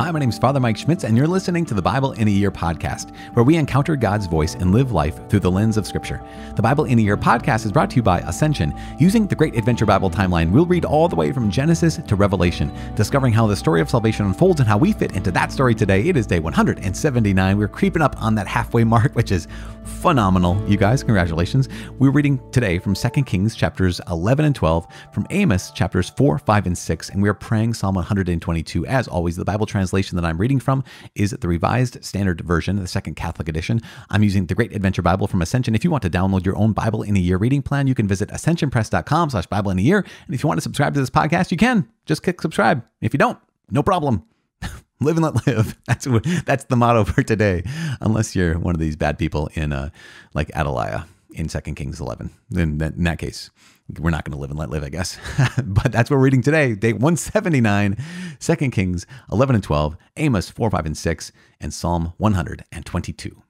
Hi, my name is Father Mike Schmitz, and you're listening to the Bible in a Year podcast, where we encounter God's voice and live life through the lens of Scripture. The Bible in a Year podcast is brought to you by Ascension. Using the Great Adventure Bible timeline, we'll read all the way from Genesis to Revelation, discovering how the story of salvation unfolds and how we fit into that story today. It is day 179. We're creeping up on that halfway mark, which is phenomenal. You guys, congratulations. We're reading today from 2 Kings chapters 11 and 12, from Amos chapters 4, 5, and 6, and we are praying Psalm 122. As always, the Bible translation that I'm reading from is the Revised Standard Version, the Second Catholic Edition. I'm using the Great Adventure Bible from Ascension. If you want to download your own Bible in a Year reading plan, you can visit ascensionpress.com slash Bible in a Year. And if you want to subscribe to this podcast, you can. Just click subscribe. If you don't, no problem. live and let live. That's what, that's the motto for today. Unless you're one of these bad people in uh, like Athaliah in Second Kings 11. Then in that case, we're not going to live and let live, I guess. but that's what we're reading today. Day 179, 2 Kings 11 and 12, Amos 4, 5, and 6, and Psalm 122.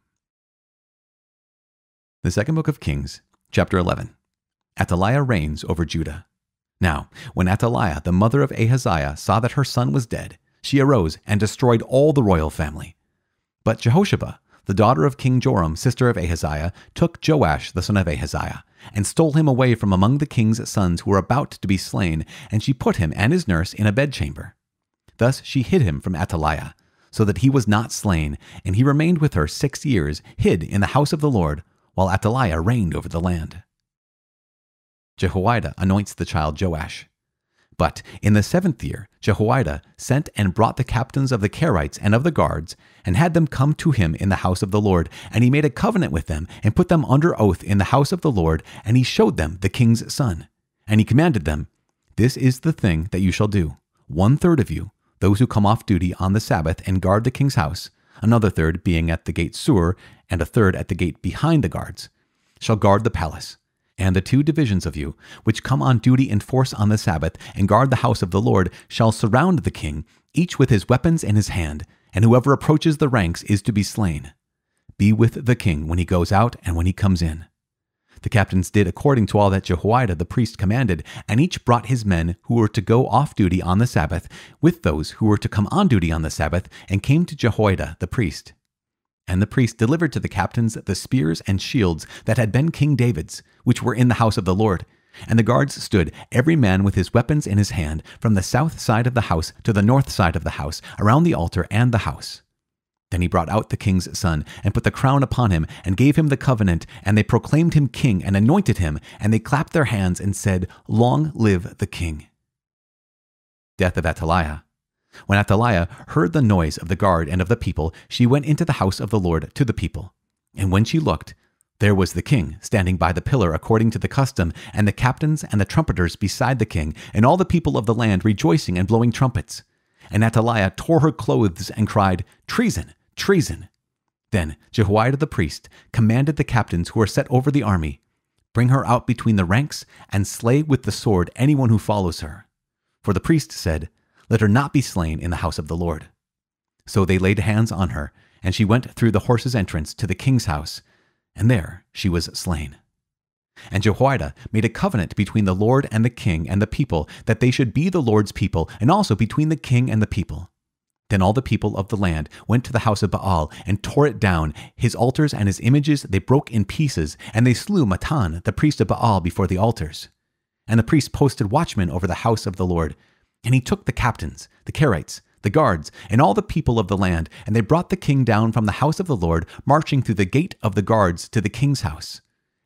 The second book of Kings, chapter 11. Athaliah reigns over Judah. Now, when Athaliah, the mother of Ahaziah, saw that her son was dead, she arose and destroyed all the royal family. But Jehosheba, the daughter of King Joram, sister of Ahaziah, took Joash, the son of Ahaziah, and stole him away from among the king's sons who were about to be slain, and she put him and his nurse in a bedchamber. Thus she hid him from Athaliah, so that he was not slain, and he remained with her six years, hid in the house of the Lord, while Athaliah reigned over the land. Jehoiada anoints the child Joash. But in the seventh year, Jehoiada sent and brought the captains of the Carites and of the guards, and had them come to him in the house of the Lord. And he made a covenant with them, and put them under oath in the house of the Lord, and he showed them the king's son. And he commanded them, This is the thing that you shall do. One third of you, those who come off duty on the Sabbath and guard the king's house, another third being at the gate Sur, and a third at the gate behind the guards, shall guard the palace and the two divisions of you, which come on duty in force on the Sabbath, and guard the house of the Lord, shall surround the king, each with his weapons in his hand, and whoever approaches the ranks is to be slain. Be with the king when he goes out and when he comes in. The captains did according to all that Jehoiada the priest commanded, and each brought his men who were to go off duty on the Sabbath with those who were to come on duty on the Sabbath, and came to Jehoiada the priest. And the priest delivered to the captains the spears and shields that had been King David's, which were in the house of the Lord. And the guards stood, every man with his weapons in his hand, from the south side of the house to the north side of the house, around the altar and the house. Then he brought out the king's son, and put the crown upon him, and gave him the covenant, and they proclaimed him king, and anointed him, and they clapped their hands, and said, Long live the king. Death of Athaliah. When Athaliah heard the noise of the guard and of the people, she went into the house of the Lord to the people. And when she looked, there was the king standing by the pillar according to the custom, and the captains and the trumpeters beside the king, and all the people of the land rejoicing and blowing trumpets. And Athaliah tore her clothes and cried, Treason! Treason! Then Jehoiada the priest commanded the captains who were set over the army, Bring her out between the ranks, and slay with the sword anyone who follows her. For the priest said, let her not be slain in the house of the Lord. So they laid hands on her, and she went through the horse's entrance to the king's house, and there she was slain. And Jehoiada made a covenant between the Lord and the king and the people, that they should be the Lord's people, and also between the king and the people. Then all the people of the land went to the house of Baal and tore it down. His altars and his images they broke in pieces, and they slew Mattan, the priest of Baal, before the altars. And the priest posted watchmen over the house of the Lord, and he took the captains, the Carites, the guards, and all the people of the land, and they brought the king down from the house of the Lord, marching through the gate of the guards to the king's house.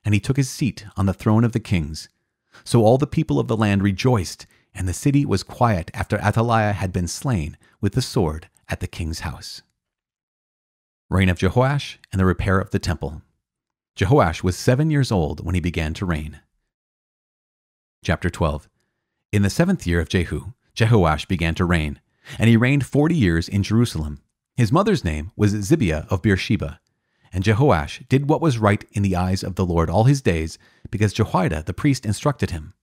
And he took his seat on the throne of the kings. So all the people of the land rejoiced, and the city was quiet after Athaliah had been slain with the sword at the king's house. Reign of Jehoash and the repair of the temple. Jehoash was seven years old when he began to reign. Chapter 12 In the seventh year of Jehu, Jehoash began to reign, and he reigned forty years in Jerusalem. His mother's name was Zibiah of Beersheba. And Jehoash did what was right in the eyes of the Lord all his days, because Jehoiada the priest instructed him.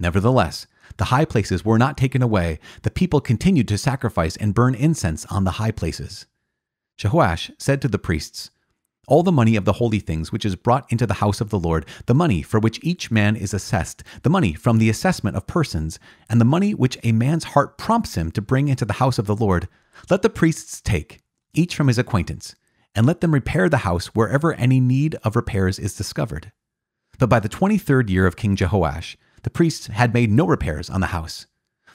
Nevertheless, the high places were not taken away. The people continued to sacrifice and burn incense on the high places. Jehoash said to the priests, all the money of the holy things which is brought into the house of the Lord, the money for which each man is assessed, the money from the assessment of persons, and the money which a man's heart prompts him to bring into the house of the Lord, Let the priests take, each from his acquaintance, and let them repair the house wherever any need of repairs is discovered. But by the twenty third year of King Jehoash, the priests had made no repairs on the house.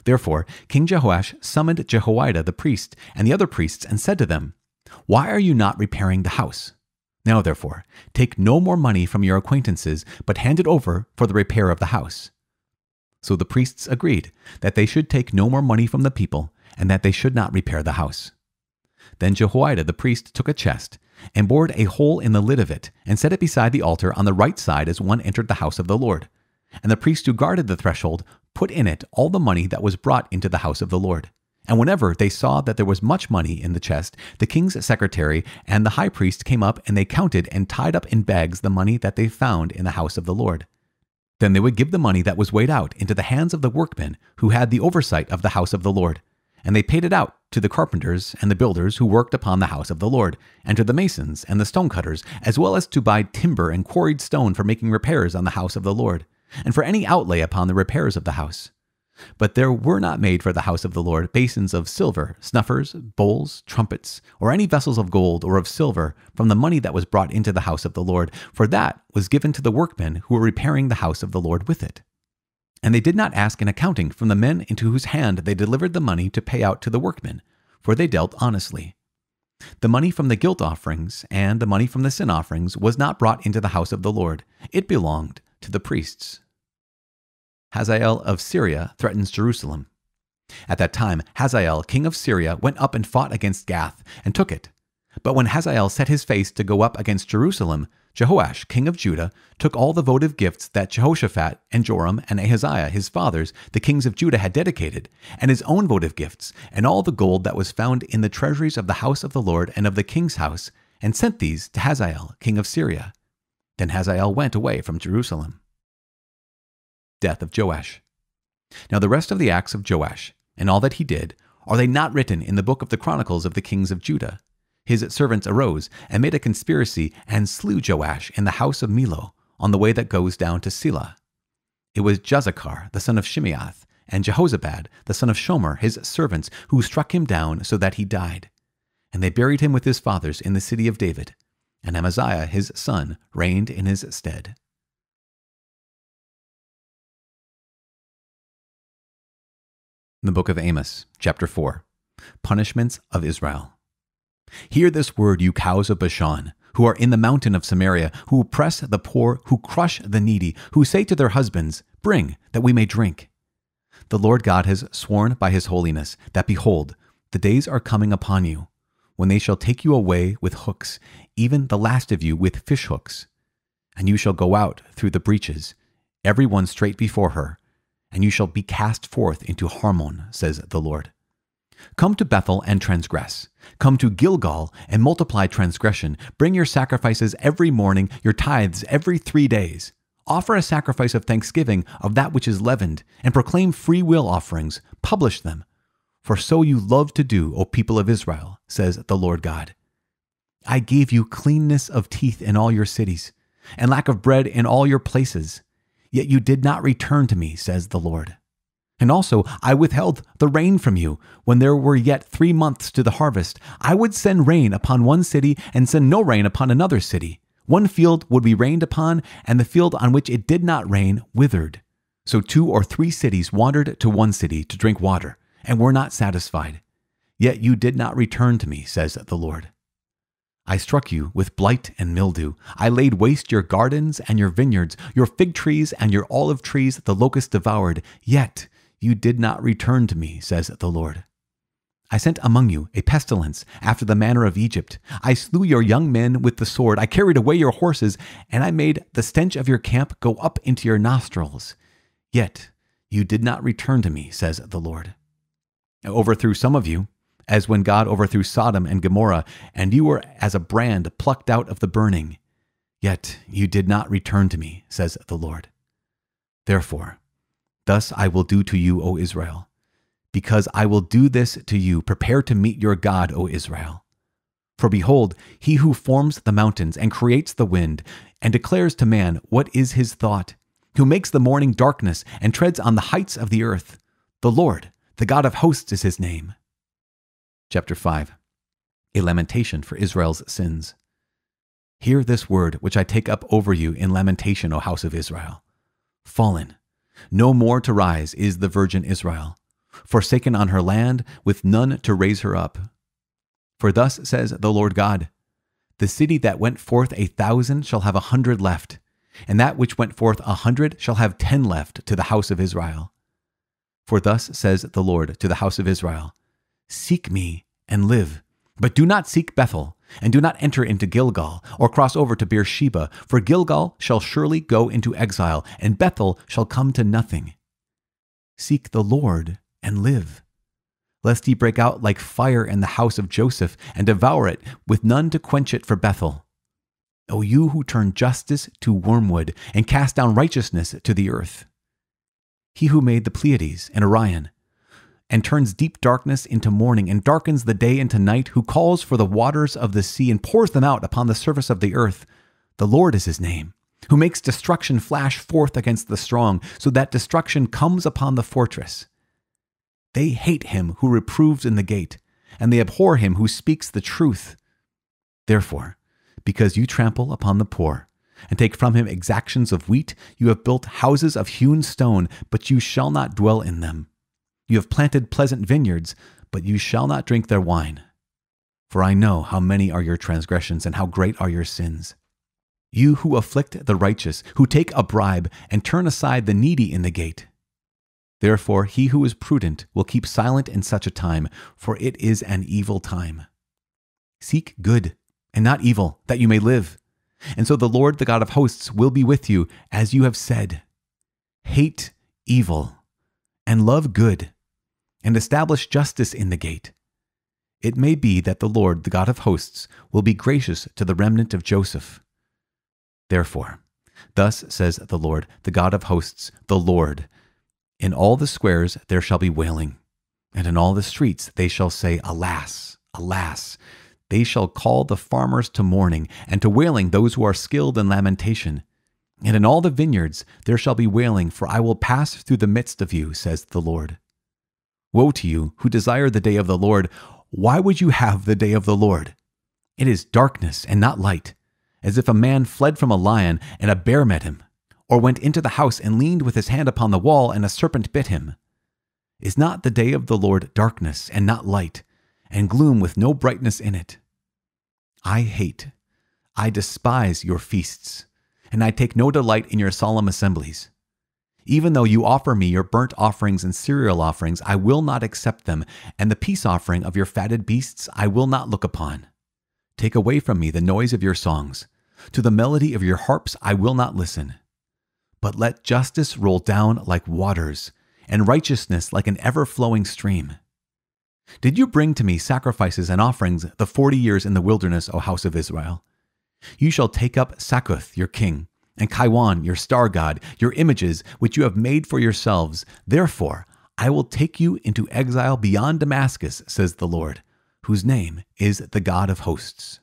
Therefore, King Jehoash summoned Jehoiada the priest and the other priests and said to them, Why are you not repairing the house? Now, therefore, take no more money from your acquaintances, but hand it over for the repair of the house. So the priests agreed that they should take no more money from the people, and that they should not repair the house. Then Jehoiada the priest took a chest, and bored a hole in the lid of it, and set it beside the altar on the right side as one entered the house of the Lord. And the priest who guarded the threshold put in it all the money that was brought into the house of the Lord. And whenever they saw that there was much money in the chest, the king's secretary and the high priest came up and they counted and tied up in bags the money that they found in the house of the Lord. Then they would give the money that was weighed out into the hands of the workmen who had the oversight of the house of the Lord. And they paid it out to the carpenters and the builders who worked upon the house of the Lord, and to the masons and the stonecutters, as well as to buy timber and quarried stone for making repairs on the house of the Lord, and for any outlay upon the repairs of the house. But there were not made for the house of the Lord basins of silver, snuffers, bowls, trumpets, or any vessels of gold or of silver from the money that was brought into the house of the Lord, for that was given to the workmen who were repairing the house of the Lord with it. And they did not ask an accounting from the men into whose hand they delivered the money to pay out to the workmen, for they dealt honestly. The money from the guilt offerings and the money from the sin offerings was not brought into the house of the Lord, it belonged to the priests. Hazael of Syria threatens Jerusalem. At that time, Hazael, king of Syria, went up and fought against Gath and took it. But when Hazael set his face to go up against Jerusalem, Jehoash, king of Judah, took all the votive gifts that Jehoshaphat and Joram and Ahaziah, his fathers, the kings of Judah, had dedicated, and his own votive gifts, and all the gold that was found in the treasuries of the house of the Lord and of the king's house, and sent these to Hazael, king of Syria. Then Hazael went away from Jerusalem death of Joash. Now, the rest of the acts of Joash, and all that he did, are they not written in the book of the Chronicles of the kings of Judah? His servants arose and made a conspiracy and slew Joash in the house of Millo on the way that goes down to Selah. It was Jozachar, the son of Shimeath, and Jehozabad, the son of Shomer, his servants, who struck him down so that he died. And they buried him with his fathers in the city of David, and Amaziah his son reigned in his stead. The book of Amos, chapter 4 Punishments of Israel. Hear this word, you cows of Bashan, who are in the mountain of Samaria, who oppress the poor, who crush the needy, who say to their husbands, Bring, that we may drink. The Lord God has sworn by his holiness that, behold, the days are coming upon you, when they shall take you away with hooks, even the last of you with fish hooks. And you shall go out through the breaches, every one straight before her, and you shall be cast forth into Harmon, says the Lord. Come to Bethel and transgress. Come to Gilgal and multiply transgression. Bring your sacrifices every morning, your tithes every three days. Offer a sacrifice of thanksgiving of that which is leavened, and proclaim free will offerings. Publish them. For so you love to do, O people of Israel, says the Lord God. I gave you cleanness of teeth in all your cities, and lack of bread in all your places. Yet you did not return to me, says the Lord. And also, I withheld the rain from you when there were yet three months to the harvest. I would send rain upon one city and send no rain upon another city. One field would be rained upon, and the field on which it did not rain withered. So two or three cities wandered to one city to drink water, and were not satisfied. Yet you did not return to me, says the Lord. I struck you with blight and mildew. I laid waste your gardens and your vineyards, your fig trees and your olive trees the locust devoured. Yet you did not return to me, says the Lord. I sent among you a pestilence after the manner of Egypt. I slew your young men with the sword. I carried away your horses, and I made the stench of your camp go up into your nostrils. Yet you did not return to me, says the Lord. I overthrew some of you as when God overthrew Sodom and Gomorrah, and you were as a brand plucked out of the burning. Yet you did not return to me, says the Lord. Therefore, thus I will do to you, O Israel. Because I will do this to you, prepare to meet your God, O Israel. For behold, he who forms the mountains and creates the wind, and declares to man what is his thought, who makes the morning darkness and treads on the heights of the earth, the Lord, the God of hosts, is his name. Chapter 5 A lamentation for Israel's sins. Hear this word which I take up over you in lamentation, O house of Israel. Fallen, no more to rise is the virgin Israel, forsaken on her land, with none to raise her up. For thus says the Lord God The city that went forth a thousand shall have a hundred left, and that which went forth a hundred shall have ten left to the house of Israel. For thus says the Lord to the house of Israel Seek me and live, but do not seek Bethel, and do not enter into Gilgal, or cross over to Beersheba, for Gilgal shall surely go into exile, and Bethel shall come to nothing. Seek the Lord and live lest he break out like fire in the house of Joseph and devour it, with none to quench it for Bethel. O you who turn justice to wormwood and cast down righteousness to the earth. He who made the Pleiades and Orion, and turns deep darkness into morning, and darkens the day into night, who calls for the waters of the sea and pours them out upon the surface of the earth. The Lord is his name, who makes destruction flash forth against the strong, so that destruction comes upon the fortress. They hate him who reproves in the gate, and they abhor him who speaks the truth. Therefore, because you trample upon the poor, and take from him exactions of wheat, you have built houses of hewn stone, but you shall not dwell in them. You have planted pleasant vineyards, but you shall not drink their wine. For I know how many are your transgressions, and how great are your sins. You who afflict the righteous, who take a bribe, and turn aside the needy in the gate. Therefore, he who is prudent will keep silent in such a time, for it is an evil time. Seek good and not evil, that you may live. And so the Lord, the God of hosts, will be with you, as you have said. Hate evil and love good, and establish justice in the gate. It may be that the Lord, the God of hosts, will be gracious to the remnant of Joseph. Therefore, thus says the Lord, the God of hosts, the Lord, in all the squares there shall be wailing, and in all the streets they shall say, Alas, alas. They shall call the farmers to mourning, and to wailing those who are skilled in lamentation. And in all the vineyards there shall be wailing, for I will pass through the midst of you, says the Lord. Woe to you who desire the day of the Lord! Why would you have the day of the Lord? It is darkness and not light, as if a man fled from a lion and a bear met him or went into the house and leaned with his hand upon the wall, and a serpent bit him? Is not the day of the Lord darkness and not light, and gloom with no brightness in it? I hate, I despise your feasts, and I take no delight in your solemn assemblies. Even though you offer me your burnt offerings and cereal offerings, I will not accept them, and the peace offering of your fatted beasts I will not look upon. Take away from me the noise of your songs. To the melody of your harps I will not listen but let justice roll down like waters, and righteousness like an ever flowing stream. Did you bring to me sacrifices and offerings the forty years in the wilderness, O house of Israel? You shall take up Sakkuth your king, and Kaiwan your star god, your images which you have made for yourselves. Therefore, I will take you into exile beyond Damascus, says the Lord, whose name is the God of hosts.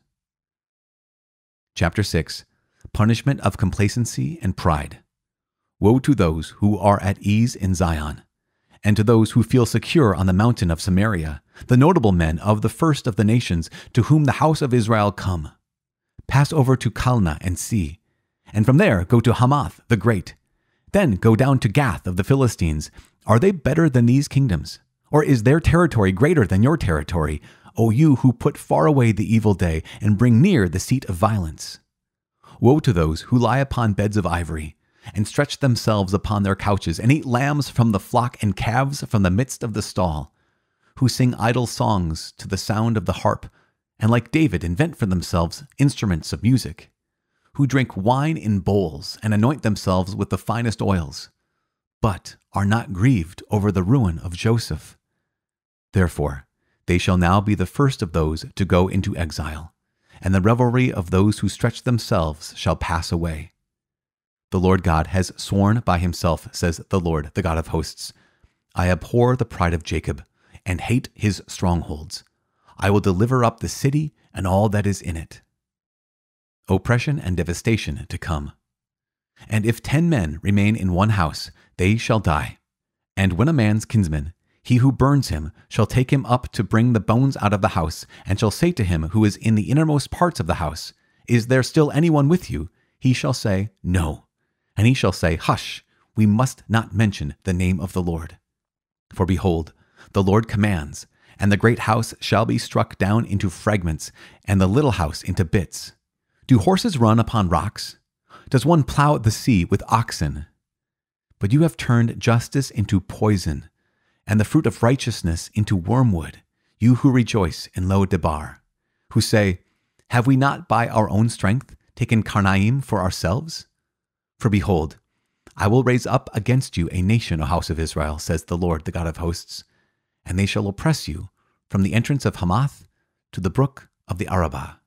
Chapter 6 Punishment of Complacency and Pride. Woe to those who are at ease in Zion, and to those who feel secure on the mountain of Samaria, the notable men of the first of the nations, to whom the house of Israel come. Pass over to Calneh and see, and from there go to Hamath the great. Then go down to Gath of the Philistines. Are they better than these kingdoms? Or is their territory greater than your territory, O you who put far away the evil day and bring near the seat of violence? Woe to those who lie upon beds of ivory and stretch themselves upon their couches, and eat lambs from the flock and calves from the midst of the stall, who sing idle songs to the sound of the harp, and like David invent for themselves instruments of music, who drink wine in bowls and anoint themselves with the finest oils, but are not grieved over the ruin of Joseph. Therefore, they shall now be the first of those to go into exile, and the revelry of those who stretch themselves shall pass away. The Lord God has sworn by himself, says the Lord, the God of hosts I abhor the pride of Jacob and hate his strongholds. I will deliver up the city and all that is in it. Oppression and devastation to come. And if ten men remain in one house, they shall die. And when a man's kinsman, he who burns him shall take him up to bring the bones out of the house, and shall say to him who is in the innermost parts of the house, Is there still anyone with you? He shall say, No. And he shall say, Hush, we must not mention the name of the Lord. For behold, the Lord commands, and the great house shall be struck down into fragments, and the little house into bits. Do horses run upon rocks? Does one plow the sea with oxen? But you have turned justice into poison, and the fruit of righteousness into wormwood, you who rejoice in Lo Debar, who say, Have we not by our own strength taken Karnaim for ourselves? For behold, I will raise up against you a nation, O house of Israel, says the Lord, the God of hosts, and they shall oppress you from the entrance of Hamath to the brook of the Arabah.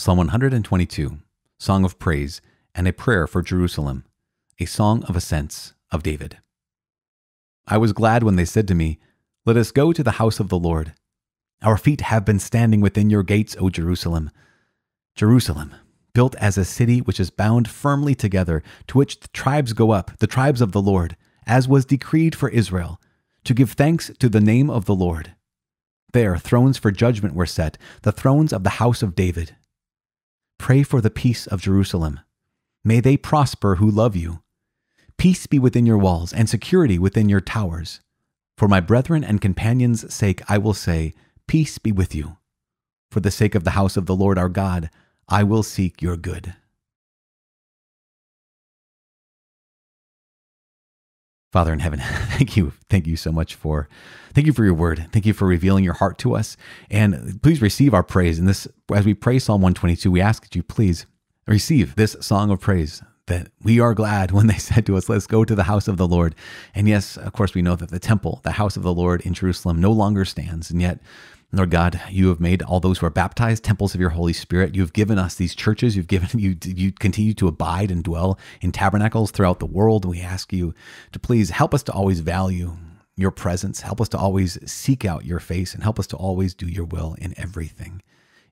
Psalm 122, Song of Praise, and a Prayer for Jerusalem, a Song of Ascents of David. I was glad when they said to me, Let us go to the house of the Lord. Our feet have been standing within your gates, O Jerusalem. Jerusalem, built as a city which is bound firmly together, to which the tribes go up, the tribes of the Lord, as was decreed for Israel, to give thanks to the name of the Lord. There, thrones for judgment were set, the thrones of the house of David. Pray for the peace of Jerusalem. May they prosper who love you. Peace be within your walls and security within your towers. For my brethren and companions' sake, I will say, Peace be with you. For the sake of the house of the Lord our God, I will seek your good. Father in heaven, thank you. Thank you so much for thank you for your word. Thank you for revealing your heart to us. And please receive our praise. And this as we pray Psalm 122, we ask that you please receive this song of praise that we are glad when they said to us, Let's go to the house of the Lord. And yes, of course, we know that the temple, the house of the Lord in Jerusalem, no longer stands. And yet, Lord God, you have made all those who are baptized temples of your Holy Spirit. You've given us these churches. You've given you you continue to abide and dwell in tabernacles throughout the world. We ask you to please help us to always value your presence. Help us to always seek out your face and help us to always do your will in everything.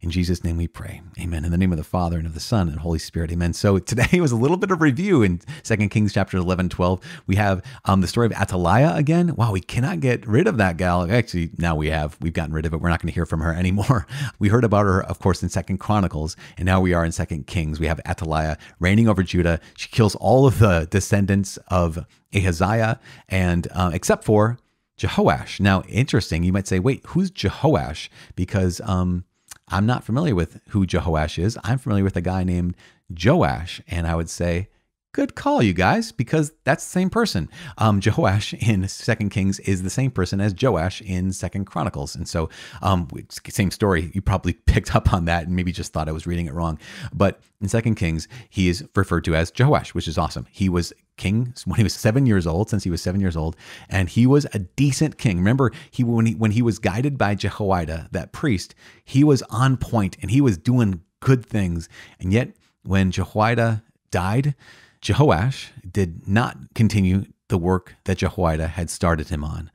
In Jesus' name we pray. Amen. In the name of the Father and of the Son and Holy Spirit. Amen. So today was a little bit of review in 2 Kings chapter 11, 12. We have um, the story of Athaliah again. Wow, we cannot get rid of that gal. Actually, now we have. We've gotten rid of it. We're not going to hear from her anymore. We heard about her, of course, in Second Chronicles, and now we are in Second Kings. We have Athaliah reigning over Judah. She kills all of the descendants of Ahaziah, and uh, except for Jehoash. Now, interesting. You might say, wait, who's Jehoash? Because um, I'm not familiar with who Jehoash is. I'm familiar with a guy named Joash. And I would say, good call, you guys, because that's the same person. Um, Jehoash in Second Kings is the same person as Joash in Second Chronicles, and so um, same story. You probably picked up on that and maybe just thought I was reading it wrong. But in Second Kings, he is referred to as Jehoash, which is awesome. He was king when he was seven years old, since he was seven years old, and he was a decent king. Remember, he when he when he was guided by Jehoiada, that priest, he was on point and he was doing good things. And yet, when Jehoiada died, Jehoash did not continue the work that Jehoiada had started him on.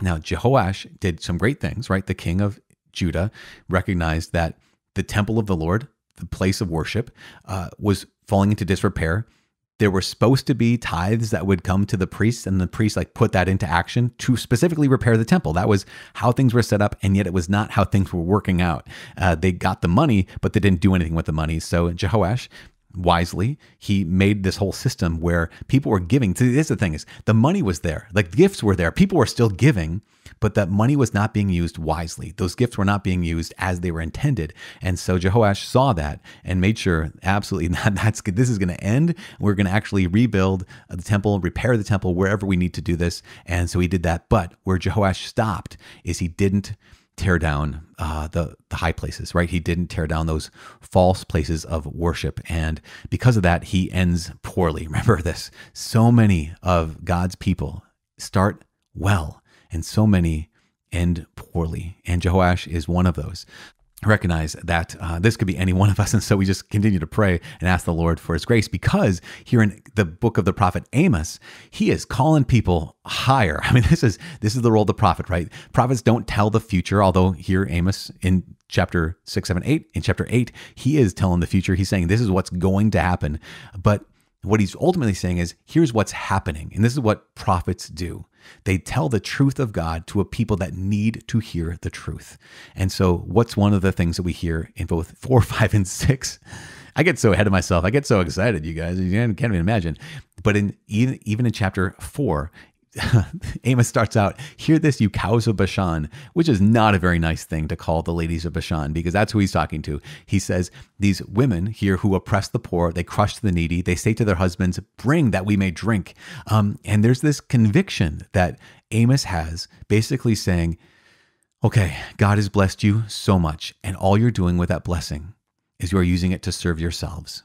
Now, Jehoash did some great things, right? The king of Judah recognized that the temple of the Lord, the place of worship, uh, was falling into disrepair there were supposed to be tithes that would come to the priests and the priests like put that into action to specifically repair the temple that was how things were set up and yet it was not how things were working out uh, they got the money but they didn't do anything with the money so jehoash wisely. He made this whole system where people were giving. So this is the thing is the money was there. Like gifts were there. People were still giving but that money was not being used wisely. Those gifts were not being used as they were intended. And so jehoash saw that and made sure absolutely not that's good. This is going to end. We're going to actually rebuild the temple repair the temple wherever we need to do this. And so he did that. But where jehoash stopped is he didn't tear down uh, the, the high places, right? He didn't tear down those false places of worship. And because of that, he ends poorly. Remember this so many of God's people start well, and so many end poorly. And Jehoash is one of those. Recognize that uh, this could be any one of us. And so we just continue to pray and ask the Lord for his grace because here in the book of the prophet Amos, he is calling people higher. I mean, this is this is the role of the prophet, right? Prophets don't tell the future, although here Amos in chapter 6, 7, 8, in chapter 8, he is telling the future. He's saying this is what's going to happen. But what he's ultimately saying is here's what's happening. And this is what prophets do. They tell the truth of God to a people that need to hear the truth. And so, what's one of the things that we hear in both four, five, and six? I get so ahead of myself. I get so excited, you guys. You can't even imagine. But in even, in chapter four, Amos starts out, Hear this, you cows of Bashan, which is not a very nice thing to call the ladies of Bashan because that's who he's talking to. He says, These women here who oppress the poor, they crush the needy, they say to their husbands, Bring that we may drink. Um, and there's this conviction that Amos has basically saying, Okay, God has blessed you so much, and all you're doing with that blessing is you are using it to serve yourselves.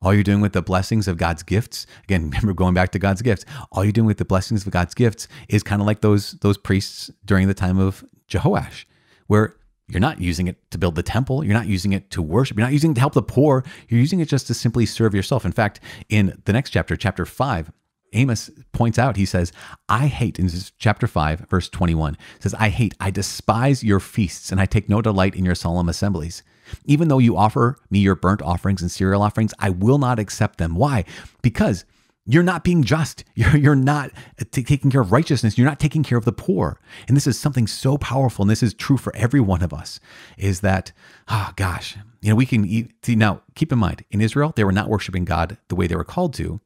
All you're doing with the blessings of God's gifts, again, remember going back to God's gifts, all you're doing with the blessings of God's gifts is kind of like those, those priests during the time of Jehoash, where you're not using it to build the temple. You're not using it to worship. You're not using it to help the poor. You're using it just to simply serve yourself. In fact, in the next chapter, chapter five, Amos points out, he says, I hate, in chapter 5, verse 21, says, I hate, I despise your feasts, and I take no delight in your solemn assemblies. Even though you offer me your burnt offerings and cereal offerings, I will not accept them. Why? Because you're not being just. You're, you're not t- taking care of righteousness. You're not taking care of the poor. And this is something so powerful. And this is true for every one of us is that, oh gosh, you know, we can eat. See, now keep in mind, in Israel, they were not worshiping God the way they were called to.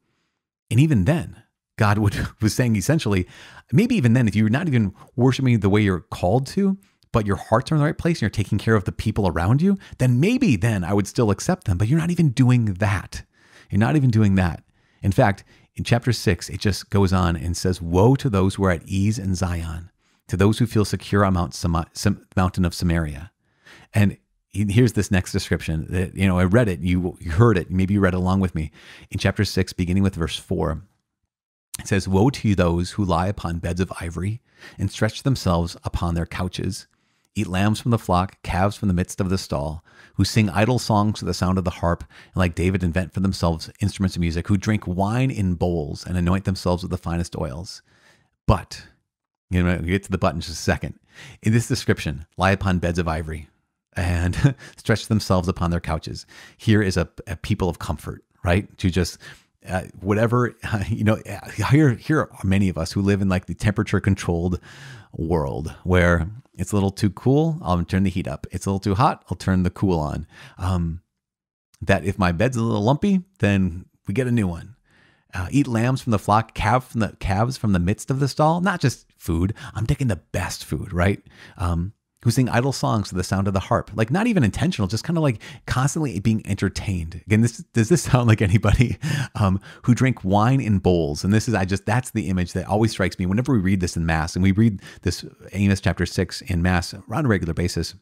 And even then, God would, was saying essentially, maybe even then, if you're not even worshiping the way you're called to, but your heart's are in the right place and you're taking care of the people around you, then maybe then I would still accept them. But you're not even doing that. You're not even doing that. In fact, in chapter six, it just goes on and says, Woe to those who are at ease in Zion, to those who feel secure on Mount Sam- mountain of Samaria. And here's this next description that, you know, I read it, you, you heard it, maybe you read along with me. In chapter six, beginning with verse four, it says, Woe to you those who lie upon beds of ivory and stretch themselves upon their couches eat lambs from the flock, calves from the midst of the stall, who sing idle songs to the sound of the harp, and like David invent for themselves instruments of music, who drink wine in bowls and anoint themselves with the finest oils. But, you know, we get to the but in just a second. In this description, lie upon beds of ivory and stretch themselves upon their couches. Here is a, a people of comfort, right? To just uh, whatever uh, you know here here are many of us who live in like the temperature controlled world where it's a little too cool, I'll turn the heat up. It's a little too hot, I'll turn the cool on. Um, that if my bed's a little lumpy, then we get a new one. Uh, eat lambs from the flock, calf from the calves from the midst of the stall. Not just food. I'm taking the best food, right? Um, who sing idle songs to the sound of the harp. Like not even intentional, just kind of like constantly being entertained. Again, this does this sound like anybody um, who drink wine in bowls? And this is I just that's the image that always strikes me whenever we read this in mass, and we read this Amos chapter six in mass on a regular basis,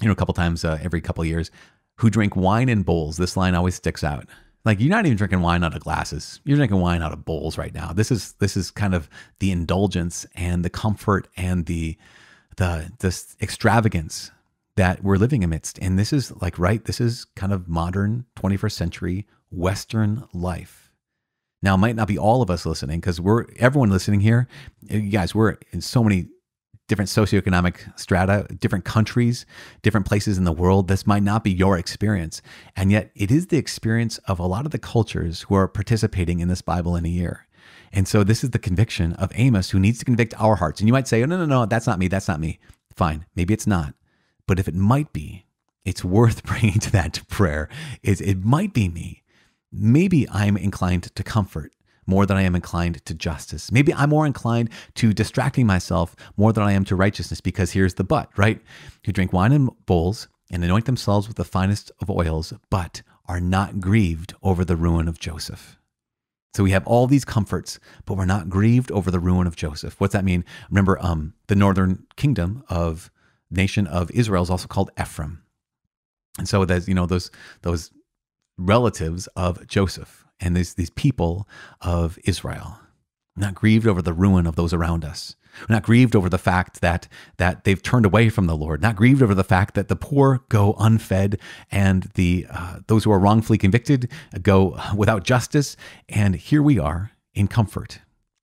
you know, a couple times uh, every couple years. Who drink wine in bowls? This line always sticks out. Like you're not even drinking wine out of glasses. You're drinking wine out of bowls right now. This is this is kind of the indulgence and the comfort and the the this extravagance that we're living amidst. And this is like right, this is kind of modern 21st century Western life. Now, it might not be all of us listening because we're everyone listening here. Eh, you guys, we're in so many different socioeconomic strata, different countries, different places in the world. This might not be your experience. And yet, it is the experience of a lot of the cultures who are participating in this Bible in a year. And so this is the conviction of Amos who needs to convict our hearts. And you might say, oh, no, no, no, that's not me. That's not me. Fine. Maybe it's not. But if it might be, it's worth bringing to that to prayer. Is it might be me. Maybe I'm inclined to comfort more than I am inclined to justice. Maybe I'm more inclined to distracting myself more than I am to righteousness because here's the but, right? Who drink wine in bowls and anoint themselves with the finest of oils, but are not grieved over the ruin of Joseph. So we have all these comforts, but we're not grieved over the ruin of Joseph. What's that mean? Remember, um, the northern kingdom of nation of Israel is also called Ephraim, and so there's you know those those relatives of Joseph and these these people of Israel, not grieved over the ruin of those around us. Not grieved over the fact that that they've turned away from the Lord, not grieved over the fact that the poor go unfed and the uh, those who are wrongfully convicted go without justice. And here we are in comfort.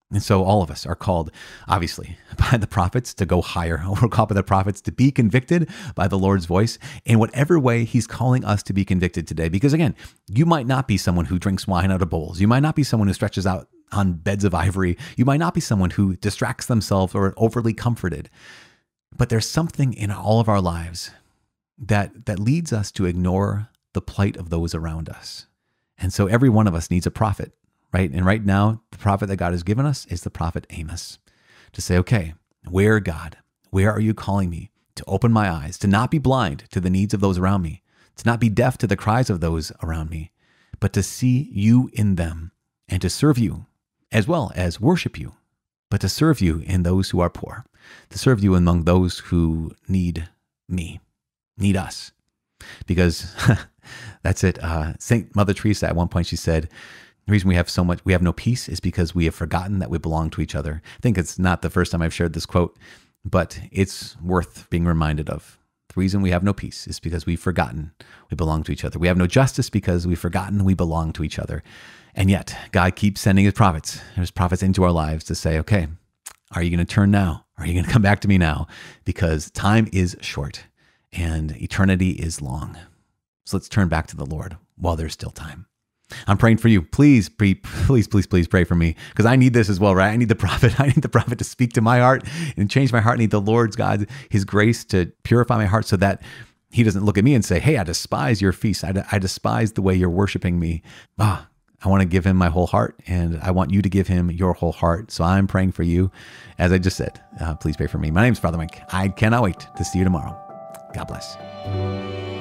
And so all of us are called, obviously, by the prophets to go higher. We're called by the prophets to be convicted by the Lord's voice in whatever way He's calling us to be convicted today. Because again, you might not be someone who drinks wine out of bowls. You might not be someone who stretches out on beds of ivory. You might not be someone who distracts themselves or overly comforted. But there's something in all of our lives that that leads us to ignore the plight of those around us. And so every one of us needs a prophet, right? And right now, the prophet that God has given us is the prophet Amos to say, okay, where, God, where are you calling me to open my eyes, to not be blind to the needs of those around me, to not be deaf to the cries of those around me, but to see you in them and to serve you as well as worship you, but to serve you in those who are poor, to serve you among those who need me, need us. Because that's it. Uh, Saint Mother Teresa, at one point, she said, the reason we have so much, we have no peace is because we have forgotten that we belong to each other. I think it's not the first time I've shared this quote, but it's worth being reminded of. The reason we have no peace is because we've forgotten we belong to each other. We have no justice because we've forgotten we belong to each other. And yet, God keeps sending his prophets, his prophets into our lives to say, okay, are you going to turn now? Are you going to come back to me now? Because time is short and eternity is long. So let's turn back to the Lord while there's still time. I'm praying for you. Please, please, please, please, pray for me because I need this as well, right? I need the prophet. I need the prophet to speak to my heart and change my heart. I need the Lord's God, His grace to purify my heart so that He doesn't look at me and say, Hey, I despise your feast. I, I despise the way you're worshiping me. Ah, I want to give him my whole heart, and I want you to give him your whole heart. So I'm praying for you. As I just said, uh, please pray for me. My name is Father Mike. I cannot wait to see you tomorrow. God bless.